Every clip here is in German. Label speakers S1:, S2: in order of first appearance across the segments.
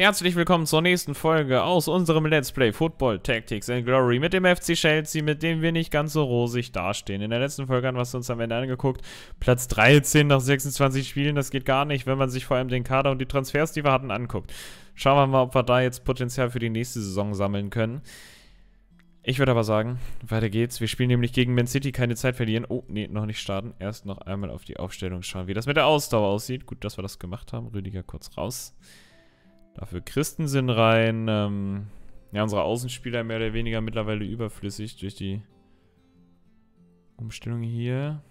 S1: Herzlich willkommen zur nächsten Folge aus unserem Let's Play Football Tactics and Glory mit dem FC Chelsea, mit dem wir nicht ganz so rosig dastehen. In der letzten Folge haben wir uns am Ende angeguckt. Platz 13 nach 26 Spielen, das geht gar nicht, wenn man sich vor allem den Kader und die Transfers, die wir hatten, anguckt. Schauen wir mal, ob wir da jetzt Potenzial für die nächste Saison sammeln können. Ich würde aber sagen, weiter geht's. Wir spielen nämlich gegen Man City, keine Zeit verlieren. Oh, nee, noch nicht starten. Erst noch einmal auf die Aufstellung schauen, wie das mit der Ausdauer aussieht. Gut, dass wir das gemacht haben. Rüdiger kurz raus. Dafür Christensen rein. Ähm, ja, unsere Außenspieler mehr oder weniger mittlerweile überflüssig durch die Umstellung hier.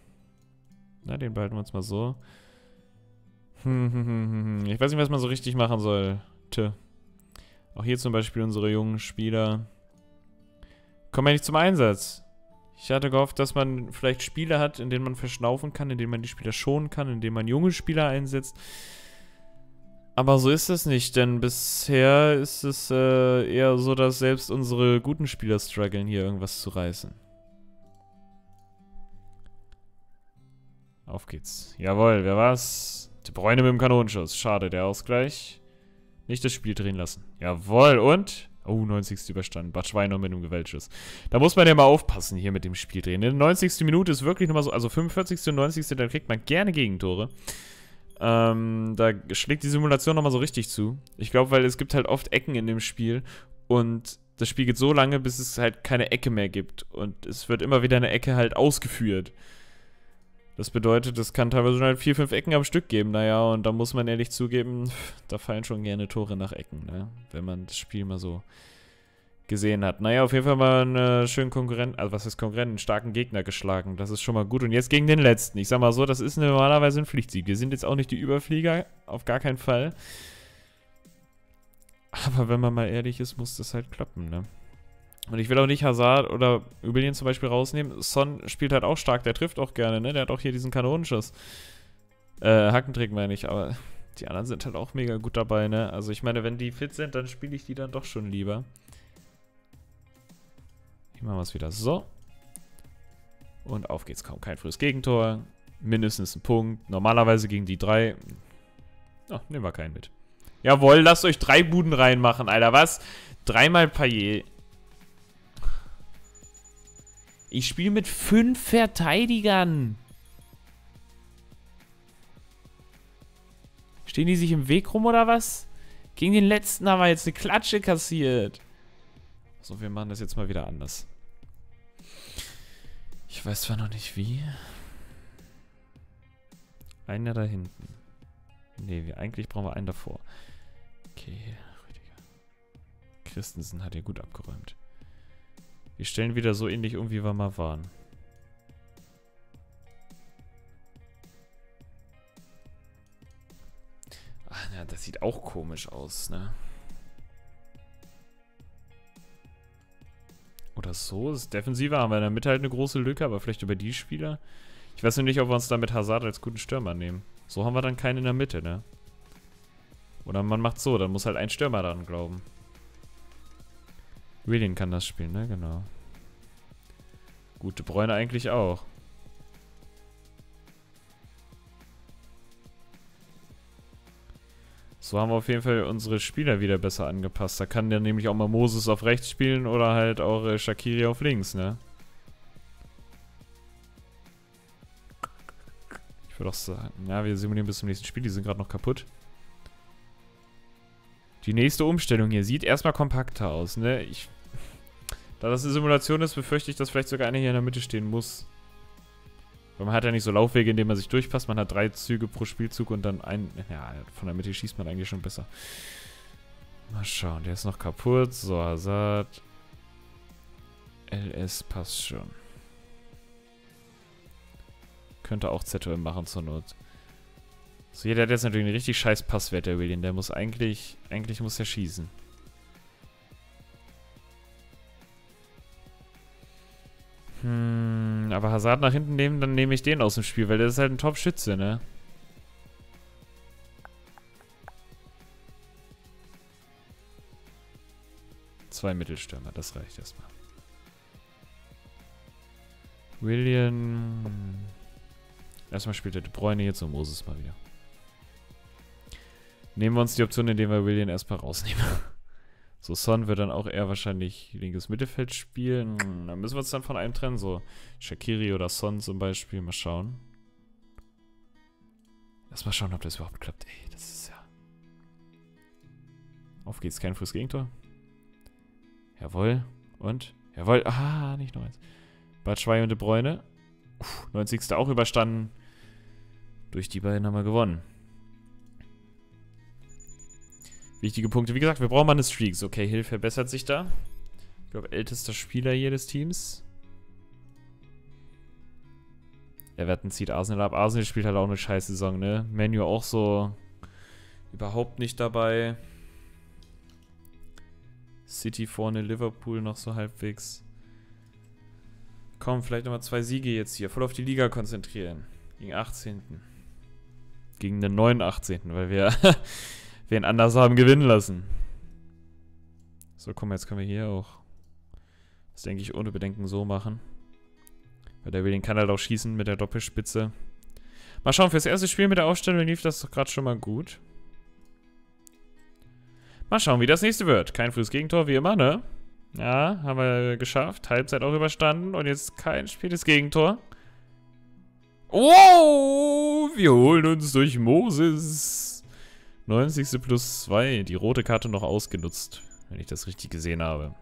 S1: Na, den behalten wir uns mal so. Hm, hm, hm, ich weiß nicht, was man so richtig machen soll. Tö. Auch hier zum Beispiel unsere jungen Spieler. Kommen ja nicht zum Einsatz. Ich hatte gehofft, dass man vielleicht Spiele hat, in denen man verschnaufen kann, in denen man die Spieler schonen kann, in denen man junge Spieler einsetzt. Aber so ist es nicht, denn bisher ist es äh, eher so, dass selbst unsere guten Spieler strugglen, hier irgendwas zu reißen. Auf geht's. Jawohl, wer war's? Die Bräune mit dem Kanonenschuss. Schade, der Ausgleich. Nicht das Spiel drehen lassen. Jawohl, und? Oh, 90. überstanden. Bad Schweiner mit einem Gewaltschuss. Da muss man ja mal aufpassen hier mit dem Spiel drehen. In der 90. Minute ist wirklich nochmal so, also 45. und 90. da kriegt man gerne Gegentore. Ähm, da schlägt die Simulation nochmal so richtig zu. Ich glaube, weil es gibt halt oft Ecken in dem Spiel und das Spiel geht so lange, bis es halt keine Ecke mehr gibt. Und es wird immer wieder eine Ecke halt ausgeführt. Das bedeutet, es kann teilweise halt vier, fünf Ecken am Stück geben. Naja, und da muss man ehrlich zugeben, da fallen schon gerne Tore nach Ecken, ne? Wenn man das Spiel mal so gesehen hat. Naja, auf jeden Fall mal einen äh, schönen Konkurrenten, also was ist Konkurrenten, einen starken Gegner geschlagen. Das ist schon mal gut. Und jetzt gegen den letzten. Ich sag mal so, das ist normalerweise ein Pflichtsieg. Wir sind jetzt auch nicht die Überflieger, auf gar keinen Fall. Aber wenn man mal ehrlich ist, muss das halt klappen, ne? Und ich will auch nicht Hazard oder Übelien zum Beispiel rausnehmen. Son spielt halt auch stark, der trifft auch gerne, ne? Der hat auch hier diesen Kanonenschuss. Äh, Hackentrick meine ich, aber die anderen sind halt auch mega gut dabei, ne? Also ich meine, wenn die fit sind, dann spiele ich die dann doch schon lieber. Hier machen wir es wieder so. Und auf geht's kaum. Kein frühes Gegentor. Mindestens ein Punkt. Normalerweise gegen die drei. Oh, nehmen wir keinen mit. Jawohl, lasst euch drei Buden reinmachen, Alter. Was? Dreimal Payet. Ich spiele mit fünf Verteidigern. Stehen die sich im Weg rum oder was? Gegen den letzten haben wir jetzt eine Klatsche kassiert. So, wir machen das jetzt mal wieder anders. Ich weiß zwar noch nicht wie. Einer da hinten. Nee, eigentlich brauchen wir einen davor. Okay, Rüdiger. Christensen hat hier gut abgeräumt. Wir stellen wieder so ähnlich um, wie wir mal waren. Ach, na, das sieht auch komisch aus, ne? Oder so. Das Defensive haben wir in der Mitte halt eine große Lücke, aber vielleicht über die Spieler. Ich weiß nur nicht, ob wir uns da mit Hazard als guten Stürmer nehmen. So haben wir dann keinen in der Mitte, ne? Oder man macht so, dann muss halt ein Stürmer daran glauben. William kann das spielen, ne? Genau. Gute Bräune eigentlich auch. So haben wir auf jeden Fall unsere Spieler wieder besser angepasst. Da kann der nämlich auch mal Moses auf rechts spielen oder halt auch äh, Shakiri auf links, ne? Ich würde auch sagen, ja, wir simulieren bis zum nächsten Spiel. Die sind gerade noch kaputt. Die nächste Umstellung hier sieht erstmal kompakter aus, ne? Ich, da das eine Simulation ist, befürchte ich, dass vielleicht sogar einer hier in der Mitte stehen muss. Weil man hat ja nicht so Laufwege, in denen man sich durchpasst. Man hat drei Züge pro Spielzug und dann ein... Ja, von der Mitte schießt man eigentlich schon besser. Mal schauen, der ist noch kaputt. So, Hazard. LS passt schon. Könnte auch ZOM machen zur Not. So, jeder hat jetzt natürlich einen richtig scheiß Passwert, der William. Der muss eigentlich... Eigentlich muss er schießen. Hm, aber Hazard nach hinten nehmen, dann nehme ich den aus dem Spiel, weil der ist halt ein Top-Schütze, ne? Zwei Mittelstürmer, das reicht erstmal. William. Erstmal spielt der De Bruyne jetzt und Moses mal wieder. Nehmen wir uns die Option, indem wir William erstmal rausnehmen. So, Son wird dann auch eher wahrscheinlich linkes Mittelfeld spielen. Dann müssen wir uns dann von einem trennen. So, Shakiri oder Son zum Beispiel. Mal schauen. Erstmal schauen, ob das überhaupt klappt. Ey, das ist ja... Auf geht's, kein frühes Gegentor. Jawohl. Und? Jawohl. Ah, nicht noch eins. Batschwei und De Bruyne. Uff, 90. auch überstanden. Durch die beiden haben wir gewonnen. Wichtige Punkte. Wie gesagt, wir brauchen mal eine Streaks. Okay, Hill verbessert sich da. Ich glaube, ältester Spieler hier des Teams. Everton zieht Arsenal ab. Arsenal spielt halt auch eine scheiß Saison, ne? Menu auch so überhaupt nicht dabei. City vorne, Liverpool noch so halbwegs. Komm, vielleicht nochmal zwei Siege jetzt hier. Voll auf die Liga konzentrieren. Gegen 18. Gegen den 89. Weil wir wen anders haben gewinnen lassen. So, komm, jetzt können wir hier auch das denke ich ohne Bedenken so machen. Weil der William kann halt auch schießen mit der Doppelspitze. Mal schauen, fürs erste Spiel mit der Aufstellung lief das doch gerade schon mal gut. Mal schauen, wie das nächste wird. Kein frühes Gegentor, wie immer, ne? Ja, haben wir geschafft. Halbzeit auch überstanden. Und jetzt kein spätes Gegentor. Wow! Wir holen uns durch Moses. 90. plus 2. Die rote Karte noch ausgenutzt. Wenn ich das richtig gesehen habe.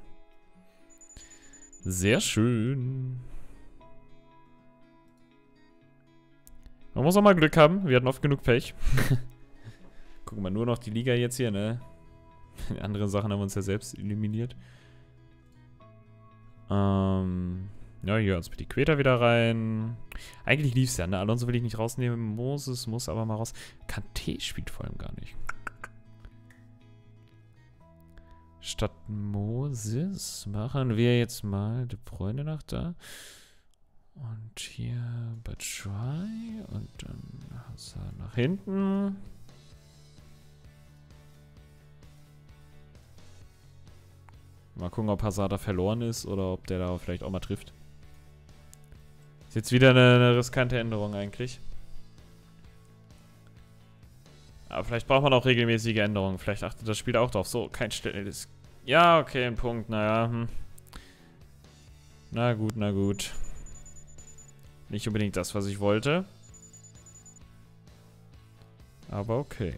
S1: Sehr schön. Man muss auch mal Glück haben. Wir hatten oft genug Pech. Gucken wir nur noch die Liga jetzt hier, ne? Andere Sachen haben wir uns ja selbst eliminiert. Ähm... Ja, hier uns die Quäter wieder rein. Eigentlich lief es ja, ne? Alonso will ich nicht rausnehmen. Moses muss aber mal raus. Kanté spielt vor allem gar nicht. Statt Moses machen wir jetzt mal die Freunde nach da. Und hier Batschwei und dann Hazard nach hinten. Mal gucken, ob Hazard da verloren ist oder ob der da vielleicht auch mal trifft. Jetzt wieder eine, eine riskante Änderung eigentlich. Aber vielleicht braucht man auch regelmäßige Änderungen. Vielleicht achtet das Spiel auch drauf. So, kein schnelles... Ja, okay, ein Punkt. Naja, hm. Na gut, na gut. Nicht unbedingt das, was ich wollte. Aber okay.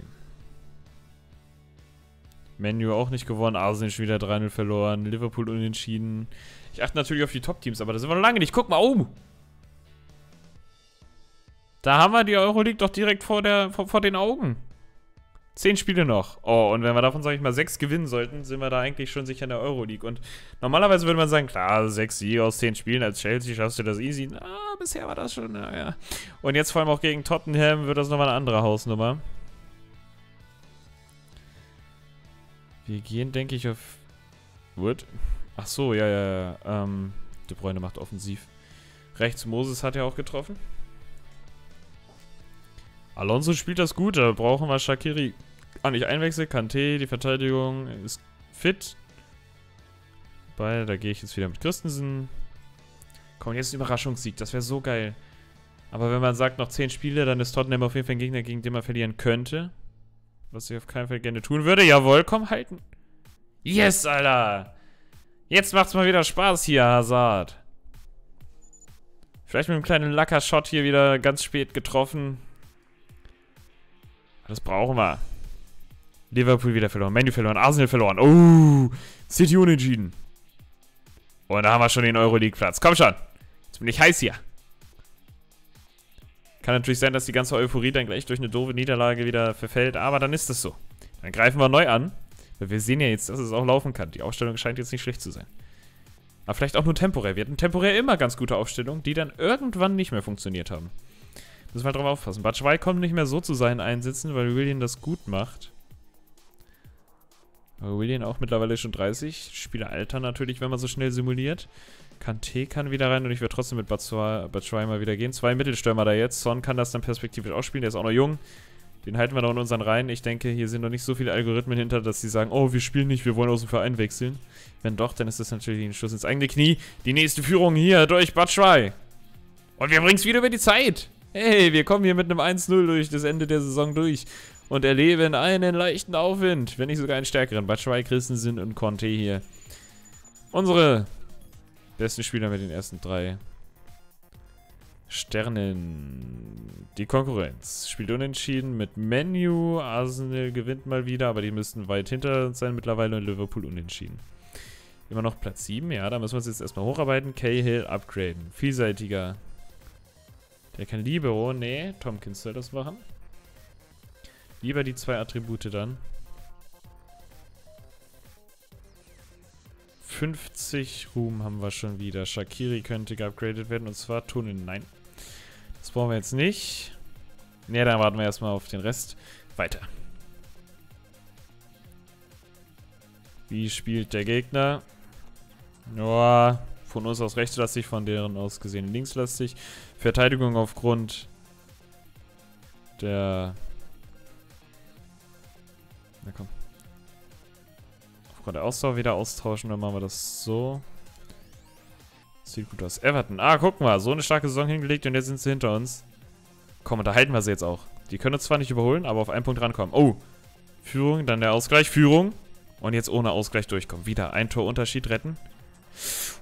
S1: Menu auch nicht gewonnen. Arsenal schon wieder 3-0 verloren. Liverpool unentschieden. Ich achte natürlich auf die Top-Teams, aber da sind wir noch lange nicht. Guck mal, oh! Da haben wir die Euroleague doch direkt vor, der, vor, vor den Augen. Zehn Spiele noch. Oh, und wenn wir davon, sage ich mal, sechs gewinnen sollten, sind wir da eigentlich schon sicher in der Euroleague. Und normalerweise würde man sagen, klar, sechs Siege aus zehn Spielen als Chelsea schaffst du das easy. Na, bisher war das schon, naja. Und jetzt vor allem auch gegen Tottenham wird das nochmal eine andere Hausnummer. Wir gehen, denke ich, auf Wood. Ach so, ja, ja, ja. Ähm, De Bruyne macht offensiv. Rechts Moses hat ja auch getroffen. Alonso spielt das gut, da brauchen wir Shakiri Ah, nicht einwechseln. Kanté, die Verteidigung ist fit. Weil, da gehe ich jetzt wieder mit Christensen. Komm, jetzt ein Überraschungssieg. Das wäre so geil. Aber wenn man sagt, noch 10 Spiele, dann ist Tottenham auf jeden Fall ein Gegner, gegen den man verlieren könnte. Was ich auf keinen Fall gerne tun würde. Jawohl, komm, halten. Yes, Alter. Jetzt macht's mal wieder Spaß hier, Hazard. Vielleicht mit einem kleinen Lacker-Shot hier wieder ganz spät getroffen. Das brauchen wir. Liverpool wieder verloren, Menu verloren, Arsenal verloren. Oh, City unentschieden. Und da haben wir schon den Euroleague-Platz. Komm schon. Jetzt bin ich heiß hier. Kann natürlich sein, dass die ganze Euphorie dann gleich durch eine doofe Niederlage wieder verfällt, aber dann ist es so. Dann greifen wir neu an, weil wir sehen ja jetzt, dass es auch laufen kann. Die Aufstellung scheint jetzt nicht schlecht zu sein. Aber vielleicht auch nur temporär. Wir hatten temporär immer ganz gute Aufstellungen, die dann irgendwann nicht mehr funktioniert haben. Müssen wir halt drauf aufpassen. Batschwei kommt nicht mehr so zu seinen Einsätzen, weil William das gut macht. Aber William auch mittlerweile schon 30. Spieler Alter natürlich, wenn man so schnell simuliert. Kanté kann wieder rein und ich werde trotzdem mit Batshuayi mal wieder gehen. Zwei Mittelstürmer da jetzt. Son kann das dann perspektivisch auch spielen. Der ist auch noch jung. Den halten wir noch in unseren Reihen. Ich denke, hier sind noch nicht so viele Algorithmen hinter, dass sie sagen, oh, wir spielen nicht, wir wollen aus dem Verein wechseln. Wenn doch, dann ist das natürlich ein Schuss ins eigene Knie. Die nächste Führung hier durch Batshuayi. Und wir bringen es wieder über die Zeit. Hey, wir kommen hier mit einem 1-0 durch das Ende der Saison durch. und erleben einen leichten Aufwind, wenn nicht sogar einen stärkeren. Batshuayi, Christensen und Conte hier. Unsere besten Spieler mit den ersten drei Sternen. Die Konkurrenz spielt unentschieden mit Menu. Arsenal gewinnt mal wieder, aber die müssten weit hinter uns sein mittlerweile und Liverpool unentschieden. Immer noch Platz 7, ja, da müssen wir uns jetzt erstmal hocharbeiten. Cahill upgraden. Vielseitiger. Der kann Libero, nee, Tompkins soll das machen. Lieber die zwei Attribute dann. 50 Ruhm haben wir schon wieder. Shakiri könnte geupgradet werden und zwar Tunnel. Nein. Das brauchen wir jetzt nicht. Ne, dann warten wir erstmal auf den Rest. Weiter. Wie spielt der Gegner? Ja, von uns aus rechtslastig, von deren aus gesehen linkslastig. Verteidigung aufgrund der... Na komm. Aufgrund der Ausdauer wieder austauschen, dann machen wir das so. Sieht gut aus. Everton. Ah, guck mal. So eine starke Saison hingelegt und jetzt sind sie hinter uns. Komm, da halten wir sie jetzt auch. Die können uns zwar nicht überholen, aber auf einen Punkt rankommen. Oh. Führung, dann der Ausgleich. Führung. Und jetzt ohne Ausgleich durchkommen. Wieder ein Torunterschied retten.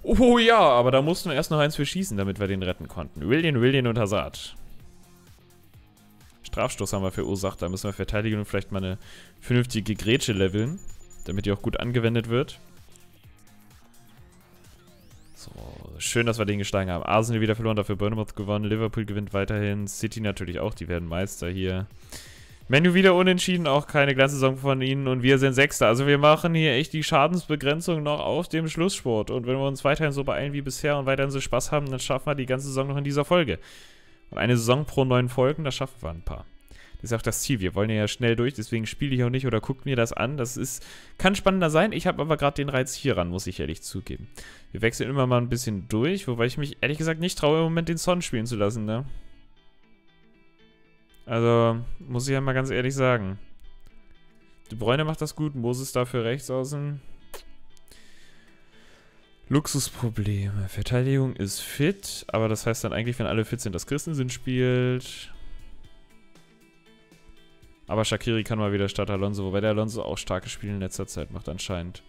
S1: Oh ja, aber da mussten wir erst noch eins für schießen, damit wir den retten konnten. William, William und Hazard. Strafstoß haben wir verursacht. Da müssen wir verteidigen und vielleicht mal eine vernünftige Grätsche leveln. Damit die auch gut angewendet wird. So, schön, dass wir den geschlagen haben. Arsenal wieder verloren, dafür Bournemouth gewonnen. Liverpool gewinnt weiterhin. City natürlich auch, die werden Meister hier. Menu wieder unentschieden, auch keine Glanzsaison von ihnen und wir sind Sechster. Also wir machen hier echt die Schadensbegrenzung noch auf dem Schlusssport. Und wenn wir uns weiterhin so beeilen wie bisher und weiterhin so Spaß haben, dann schaffen wir die ganze Saison noch in dieser Folge. Und eine Saison pro neun Folgen, da schaffen wir ein paar. Das ist auch das Ziel. Wir wollen ja schnell durch, deswegen spiele ich auch nicht oder guckt mir das an. Das ist, kann spannender sein. Ich habe aber gerade den Reiz hier ran, muss ich ehrlich zugeben. Wir wechseln immer mal ein bisschen durch, wobei ich mich ehrlich gesagt nicht traue, im Moment den Son spielen zu lassen, ne? Also, muss ich ja mal ganz ehrlich sagen. De Bruyne macht das gut, Moses dafür rechts außen. Luxusprobleme. Verteidigung ist fit, aber das heißt dann eigentlich, wenn alle fit sind, dass Christensen spielt. Aber Shakiri kann mal wieder statt Alonso, wobei der Alonso auch starke Spiele in letzter Zeit macht anscheinend.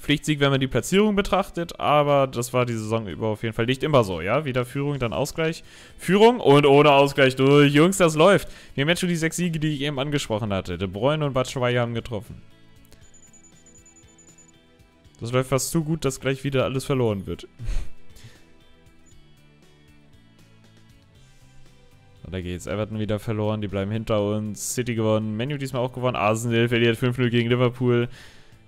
S1: Pflichtsieg, wenn man die Platzierung betrachtet, aber das war die Saison über auf jeden Fall nicht immer so, ja? Wieder Führung, dann Ausgleich. Führung und ohne Ausgleich durch. Jungs, das läuft. Wir haben jetzt schon die sechs Siege, die ich eben angesprochen hatte. De Bruyne und Batshuayi haben getroffen. Das läuft fast zu gut, dass gleich wieder alles verloren wird. da geht's. Everton wieder verloren, die bleiben hinter uns. City gewonnen, Menu diesmal auch gewonnen. Arsenal verliert 5-0 gegen Liverpool.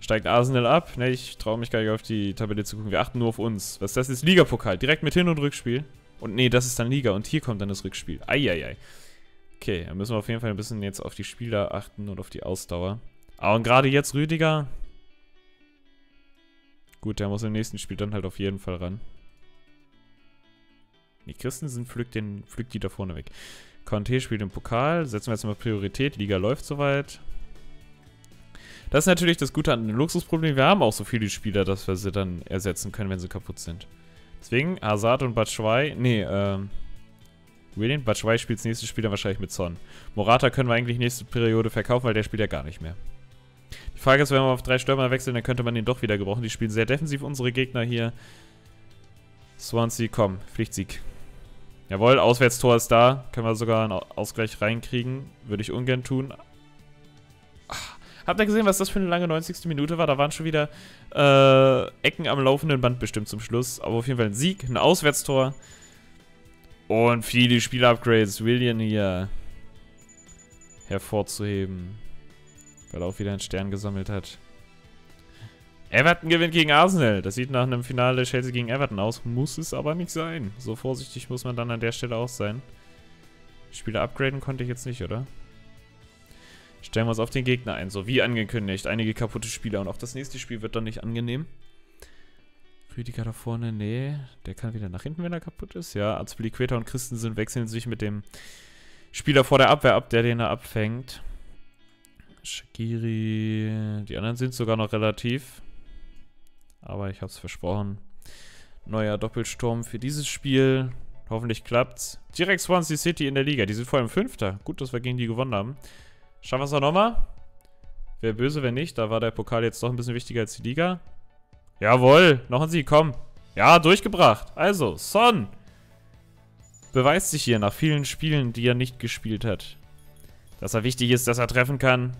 S1: Steigt Arsenal ab? Ne, ich traue mich gar nicht auf die Tabelle zu gucken. Wir achten nur auf uns. Was das ist? Ligapokal. Direkt mit Hin- und Rückspiel. Und nee, das ist dann Liga. Und hier kommt dann das Rückspiel. Eieiei. Okay, dann müssen wir auf jeden Fall ein bisschen jetzt auf die Spieler achten und auf die Ausdauer. Aber und gerade jetzt Rüdiger. Gut, der muss im nächsten Spiel dann halt auf jeden Fall ran. Die Christensen pflückt, den, pflückt die da vorne weg. Conte spielt im Pokal. Setzen wir jetzt mal Priorität. Liga läuft soweit. Das ist natürlich das Gute an dem Luxusproblem. Wir haben auch so viele Spieler, dass wir sie dann ersetzen können, wenn sie kaputt sind. Deswegen Hazard und Batshuayi, nee, ähm, William, Batshuayi spielt das nächste Spiel dann wahrscheinlich mit Son. Morata können wir eigentlich nächste Periode verkaufen, weil der spielt ja gar nicht mehr. Die Frage ist, wenn wir auf drei Stürmer wechseln, dann könnte man den doch wieder gebrauchen. Die spielen sehr defensiv, unsere Gegner hier. Swansea, komm, Pflichtsieg. Jawohl, Auswärtstor ist da. Können wir sogar einen Ausgleich reinkriegen. Würde ich ungern tun. Habt ihr gesehen, was das für eine lange 90. Minute war? Da waren schon wieder äh, Ecken am laufenden Band bestimmt zum Schluss. Aber auf jeden Fall ein Sieg, ein Auswärtstor. Und viele Spielupgrades. William hier hervorzuheben. Weil er auch wieder einen Stern gesammelt hat. Everton gewinnt gegen Arsenal. Das sieht nach einem Finale Chelsea gegen Everton aus. Muss es aber nicht sein. So vorsichtig muss man dann an der Stelle auch sein. Spieler upgraden konnte ich jetzt nicht, oder? Stellen wir uns auf den Gegner ein, so wie angekündigt. Einige kaputte Spieler und auch das nächste Spiel wird dann nicht angenehm. Rüdiger da vorne, nee. Der kann wieder nach hinten, wenn er kaputt ist. Ja, Azpiliqueta und Christensen wechseln sich mit dem Spieler vor der Abwehr ab, der den er abfängt. Shakiri. Die anderen sind sogar noch relativ. Aber ich hab's versprochen. Neuer Doppelsturm für dieses Spiel. Hoffentlich klappt's. Direkt Swansea City in der Liga. Die sind vor allem Fünfter. Gut, dass wir gegen die gewonnen haben. Schaffen wir es auch nochmal? Wäre böse, wenn nicht. Da war der Pokal jetzt doch ein bisschen wichtiger als die Liga. Jawohl, noch ein Sieg, komm. Ja, durchgebracht. Also, Son beweist sich hier nach vielen Spielen, die er nicht gespielt hat. Dass er wichtig ist, dass er treffen kann.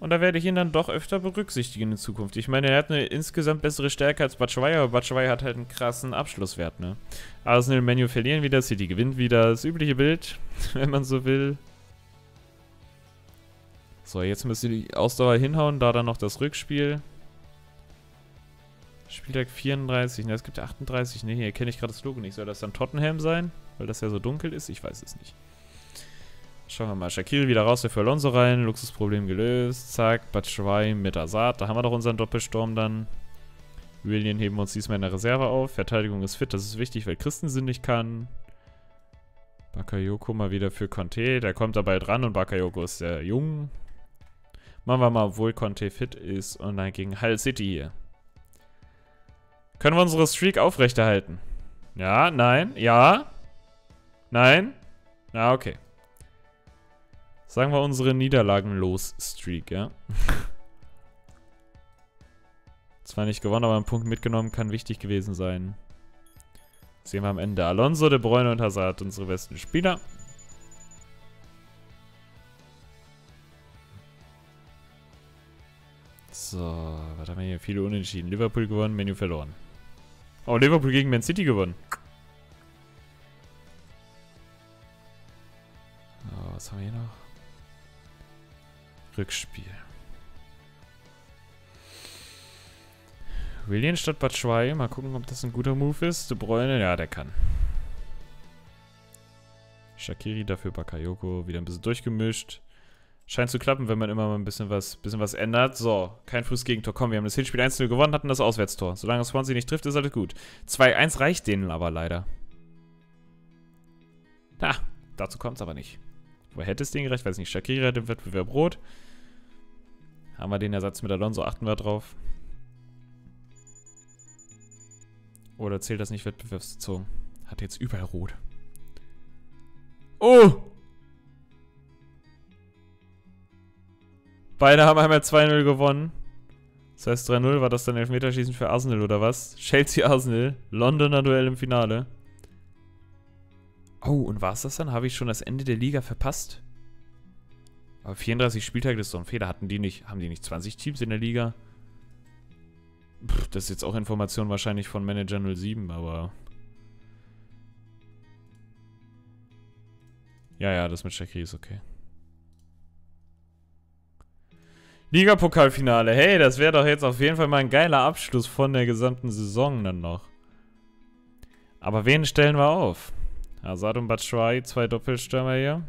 S1: Und da werde ich ihn dann doch öfter berücksichtigen in Zukunft. Ich meine, er hat eine insgesamt bessere Stärke als Batshuayi, aber Batshuayi hat halt einen krassen Abschlusswert, ne? Arsenal Menu verlieren wieder, City gewinnt wieder. Das übliche Bild, wenn man so will. So, jetzt müsste die Ausdauer hinhauen, da dann noch das Rückspiel. Spieltag 34, ne, es gibt 38, ne, hier kenne ich gerade das Logo nicht. Soll das dann Tottenham sein? Weil das ja so dunkel ist? Ich weiß es nicht. Schauen wir mal. Shakiri wieder raus, der für Alonso rein. Luxusproblem gelöst. Zack. Batschwei mit Azad. Da haben wir doch unseren Doppelsturm dann. William heben wir uns diesmal in der Reserve auf. Verteidigung ist fit. Das ist wichtig, weil Christensen nicht kann. Bakayoko mal wieder für Conte. Der kommt dabei dran und Bakayoko ist sehr jung. Machen wir mal, obwohl Conte fit ist. Und dann gegen Hull City hier. Können wir unsere Streak aufrechterhalten? Ja, nein, ja. Nein. Na, okay. Sagen wir unsere Niederlagen-Los-Streak, ja. Zwar nicht gewonnen, aber einen Punkt mitgenommen, kann wichtig gewesen sein. Sehen wir am Ende. Alonso, De Bruyne und Hazard, unsere besten Spieler. So, was haben wir hier? Viele Unentschieden. Liverpool gewonnen, Menu verloren. Oh, Liverpool gegen Man City gewonnen. Oh, was haben wir hier noch? Rückspiel. William statt Batshuayi. Mal gucken, ob das ein guter Move ist. De Bruyne, ja, der kann. Shakiri dafür Bakayoko. Wieder ein bisschen durchgemischt. Scheint zu klappen, wenn man immer mal ein bisschen was, bisschen was ändert. So, kein frühes Gegentor. Komm, wir haben das Hinspiel 1-0 gewonnen, hatten das Auswärtstor. Solange Swansea nicht trifft, ist alles gut. 2-1 reicht denen aber leider. Na, dazu kommt es aber nicht. Wo hätte es denen gerecht? Weiß nicht. Shakiri hat im Wettbewerb rot. Haben wir den Ersatz mit Alonso, achten wir drauf. Oder zählt das nicht wettbewerbsbezogen? Hat jetzt überall rot. Oh! Beide haben einmal 2-0 gewonnen. Das heißt 3-0, war das dann Elfmeterschießen für Arsenal oder was? Chelsea-Arsenal, Londoner Duell im Finale. Oh, und war es das dann? Habe ich schon das Ende der Liga verpasst? Aber 34 Spieltage, ist doch ein Fehler. Hatten die nicht, haben die nicht 20 Teams in der Liga? Pff, das ist jetzt auch Information wahrscheinlich von Manager 07, aber... Ja, ja, das mit Shakiri ist okay. Ligapokalfinale. Hey, das wäre doch jetzt auf jeden Fall mal ein geiler Abschluss von der gesamten Saison dann noch. Aber wen stellen wir auf? Hazard und Batshuayi, zwei Doppelstürmer hier.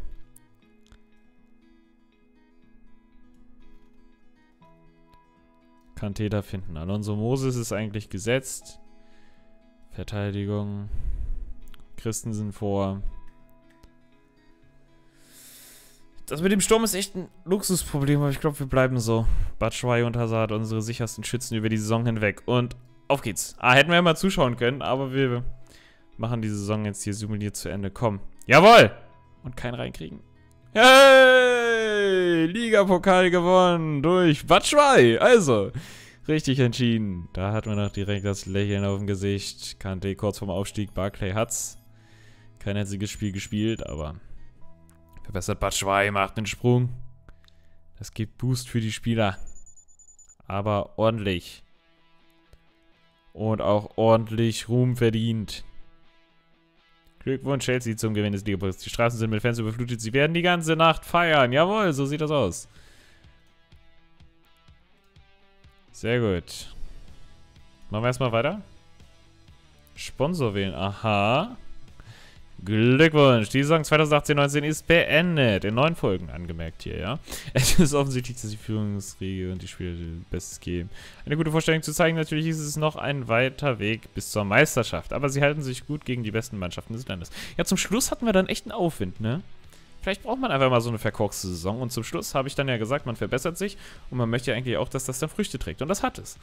S1: Kante da finden. Alonso Moses ist eigentlich gesetzt. Verteidigung. Christensen vor. Das mit dem Sturm ist echt ein Luxusproblem, aber ich glaube, wir bleiben so. Batshuayi und Hazard, unsere sichersten Schützen über die Saison hinweg. Und auf geht's. Ah, hätten wir ja mal zuschauen können, aber wir machen die Saison jetzt hier simuliert zu Ende. Komm. Jawohl! Und kein reinkriegen. Hey! Ligapokal gewonnen durch Batschwei. Also, richtig entschieden. Da hat man noch direkt das Lächeln auf dem Gesicht. Kante kurz vorm Aufstieg. Barclay hat's. Kein einziges Spiel gespielt, aber verbessert Batschwei, macht einen Sprung. Das gibt Boost für die Spieler. Aber ordentlich. Und auch ordentlich Ruhm verdient. Glückwunsch Chelsea zum Gewinn des Ligapokals. Die Straßen sind mit Fans überflutet. Sie werden die ganze Nacht feiern. Jawohl, so sieht das aus. Sehr gut. Machen wir erstmal weiter. Sponsor wählen. Aha. Glückwunsch, die Saison 2018-19 ist beendet. In neun Folgen angemerkt hier, ja. Es ist offensichtlich, dass die Führungsriege und die Spieler Bestes geben. Eine gute Vorstellung zu zeigen, natürlich ist es noch ein weiter Weg bis zur Meisterschaft. Aber sie halten sich gut gegen die besten Mannschaften des Landes. Ja, zum Schluss hatten wir dann echt einen Aufwind, ne? Vielleicht braucht man einfach mal so eine verkorkste Saison. Und zum Schluss habe ich dann ja gesagt, man verbessert sich. Und man möchte ja eigentlich auch, dass das dann Früchte trägt. Und das hat es.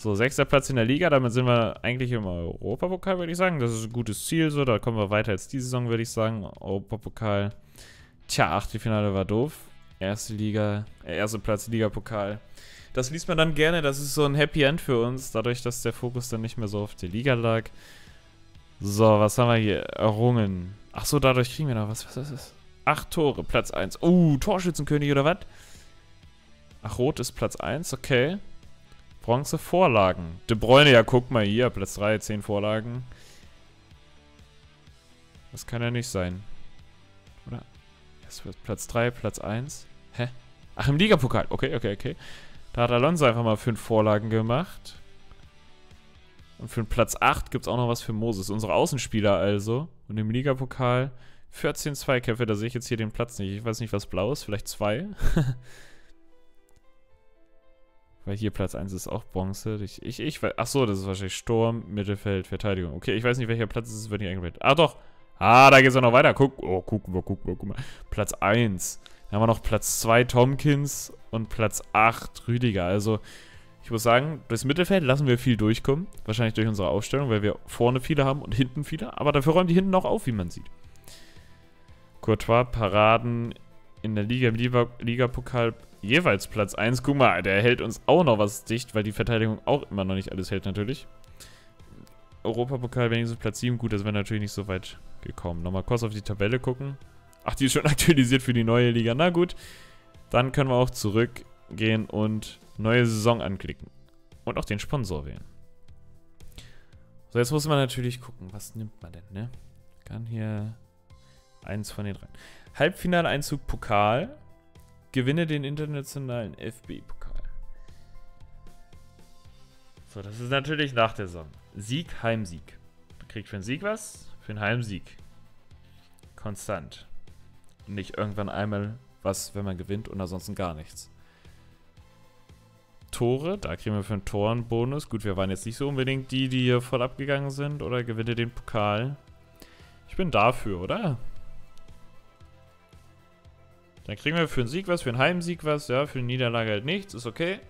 S1: So, sechster Platz in der Liga, damit sind wir eigentlich im Europapokal, würde ich sagen. Das ist ein gutes Ziel, so, da kommen wir weiter als die Saison, würde ich sagen. Europapokal. Tja, Achtelfinale war doof. Erste Liga, äh, erste Platz Ligapokal. Das liest man dann gerne, das ist so ein Happy End für uns, dadurch, dass der Fokus dann nicht mehr so auf der Liga lag. So, was haben wir hier? Errungen. Ach so, dadurch kriegen wir noch was. Was ist das? Acht Tore, Platz 1. Oh, Torschützenkönig oder was? Ach, Rot ist Platz 1, okay. Bronze Vorlagen. De Bruyne, ja, guck mal hier, Platz 3, 10 Vorlagen. Das kann ja nicht sein. Oder? Das wird Platz 3, Platz 1. Hä? Ach, im Ligapokal. Okay, okay, okay. Da hat Alonso einfach mal 5 Vorlagen gemacht. Und für den Platz 8 gibt es auch noch was für Moses. Unsere Außenspieler also. Und im Ligapokal 14 Zweikämpfe. Da sehe ich jetzt hier den Platz nicht. Ich weiß nicht, was blau ist. Vielleicht 2. Weil hier Platz 1 ist auch Bronze. Ich, ich, ich weiß. Achso, das ist wahrscheinlich Sturm, Mittelfeld, Verteidigung. Okay, ich weiß nicht, welcher Platz es ist, wird nicht eingeblendet. Ah, doch. Ah, da geht es auch noch weiter. Guck. Oh, guck mal, guck mal, guck mal. Platz 1. Dann haben wir noch Platz 2 Tomkins und Platz 8 Rüdiger. Also, ich muss sagen, durchs Mittelfeld lassen wir viel durchkommen. Wahrscheinlich durch unsere Aufstellung, weil wir vorne viele haben und hinten viele. Aber dafür räumen die hinten auch auf, wie man sieht. Courtois, Paraden in der Liga, im Liga-Pokal jeweils Platz 1. Guck mal, der hält uns auch noch was dicht, weil die Verteidigung auch immer noch nicht alles hält natürlich. Europapokal wenigstens Platz 7. Gut, das wäre natürlich nicht so weit gekommen. Nochmal kurz auf die Tabelle gucken. Ach, die ist schon aktualisiert für die neue Liga. Na gut, dann können wir auch zurückgehen und neue Saison anklicken. Und auch den Sponsor wählen. So, jetzt muss man natürlich gucken, was nimmt man denn, ne? Kann hier eins von den drei. Halbfinaleinzug Pokal. Gewinne den internationalen FB-Pokal. So, das ist natürlich nach der Saison. Sieg, Heimsieg. Man kriegt für einen Sieg was, für einen Heimsieg. Konstant. Nicht irgendwann einmal was, wenn man gewinnt und ansonsten gar nichts. Tore, da kriegen wir für einen Tor einen Bonus. Gut, wir waren jetzt nicht so unbedingt die, die hier voll abgegangen sind. Oder gewinne den Pokal. Ich bin dafür, oder? Dann kriegen wir für einen Sieg was, für einen Heimsieg was, ja, für eine Niederlage halt nichts, ist okay.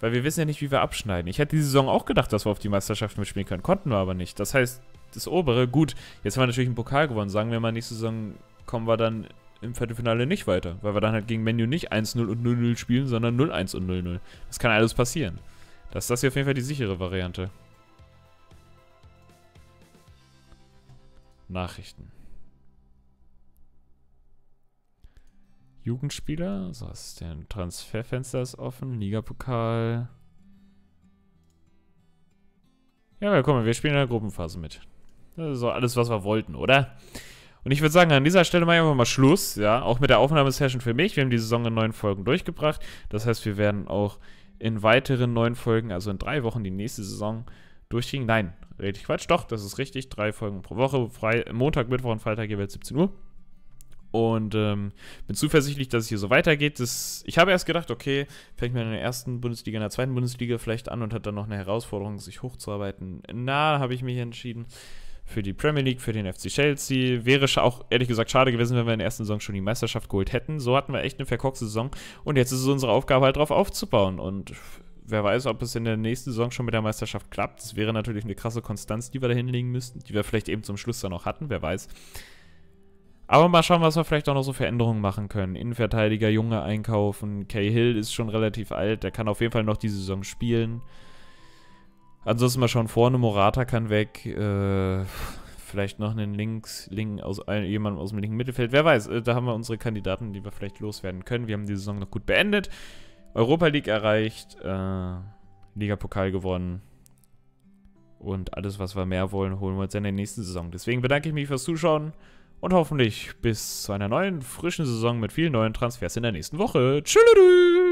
S1: Weil wir wissen ja nicht, wie wir abschneiden. Ich hätte die Saison auch gedacht, dass wir auf die Meisterschaft mitspielen können, konnten wir aber nicht. Das heißt, das obere, gut, jetzt haben wir natürlich einen Pokal gewonnen. Sagen wir mal, nächste Saison kommen wir dann im Viertelfinale nicht weiter, weil wir dann halt gegen Menu nicht 1-0 und 0-0 spielen, sondern 0-1 und 0-0. Das kann alles passieren. Das ist das hier auf jeden Fall die sichere Variante. Nachrichten. Jugendspieler. So, was ist denn? Transferfenster ist offen. Ligapokal. Ja, mal, wir spielen in der Gruppenphase mit. Das ist so alles, was wir wollten, oder? Und ich würde sagen, an dieser Stelle mache ich einfach mal Schluss, ja, auch mit der Aufnahmesession für mich. Wir haben die Saison in neun Folgen durchgebracht. Das heißt, wir werden auch in weiteren neun Folgen, also in drei Wochen, die nächste Saison durchkriegen. Nein, rede ich Quatsch. Doch, das ist richtig. Drei Folgen pro Woche. Frei, Montag, Mittwoch und Freitag jeweils 17 Uhr. Und ähm, bin zuversichtlich, dass es hier so weitergeht. Das, ich habe erst gedacht, okay, fängt man in der ersten Bundesliga, in der zweiten Bundesliga vielleicht an und hat dann noch eine Herausforderung, sich hochzuarbeiten. Na, habe ich mich entschieden für die Premier League, für den FC Chelsea. Wäre auch ehrlich gesagt schade gewesen, wenn wir in der ersten Saison schon die Meisterschaft geholt hätten. So hatten wir echt eine verkorkste Saison. Und jetzt ist es unsere Aufgabe halt drauf aufzubauen. Und wer weiß, ob es in der nächsten Saison schon mit der Meisterschaft klappt. Das wäre natürlich eine krasse Konstanz, die wir da hinlegen müssten, die wir vielleicht eben zum Schluss dann noch hatten, wer weiß. Aber mal schauen, was wir vielleicht auch noch so für Änderungen machen können. Innenverteidiger, Junge einkaufen. Kay Hill ist schon relativ alt, der kann auf jeden Fall noch die Saison spielen. Ansonsten mal schauen, vorne Morata kann weg. Äh, vielleicht noch einen Links, Link aus, äh, jemand aus dem linken Mittelfeld. Wer weiß, äh, da haben wir unsere Kandidaten, die wir vielleicht loswerden können. Wir haben die Saison noch gut beendet. Europa League erreicht, äh, Ligapokal gewonnen. Und alles, was wir mehr wollen, holen wir uns in der nächsten Saison. Deswegen bedanke ich mich fürs Zuschauen und hoffentlich bis zu einer neuen, frischen Saison mit vielen neuen Transfers in der nächsten Woche. Tschüss!